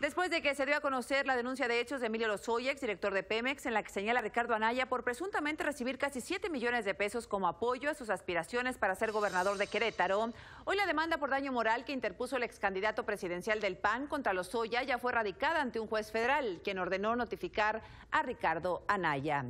Después de que se dio a conocer la denuncia de hechos de Emilio Lozoya, director de Pemex, en la que señala a Ricardo Anaya por presuntamente recibir casi 7 millones de pesos como apoyo a sus aspiraciones para ser gobernador de Querétaro, hoy la demanda por daño moral que interpuso el ex candidato presidencial del PAN contra Lozoya ya fue radicada ante un juez federal, quien ordenó notificar a Ricardo Anaya.